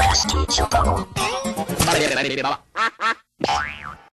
Class teacher. Vale,